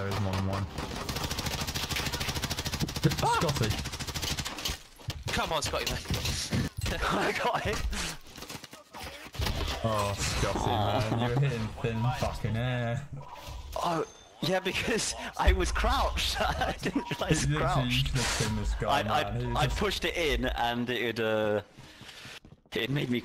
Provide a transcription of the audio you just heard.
there is more than one. Ah! Scotty. Come on, Scotty, mate. I got it. Oh, Scotty, man. You're hitting thin fucking air. Oh, yeah, because I was crouched. I didn't realize Literally, crouched. guy, I, I, I pushed it in and it uh, it made me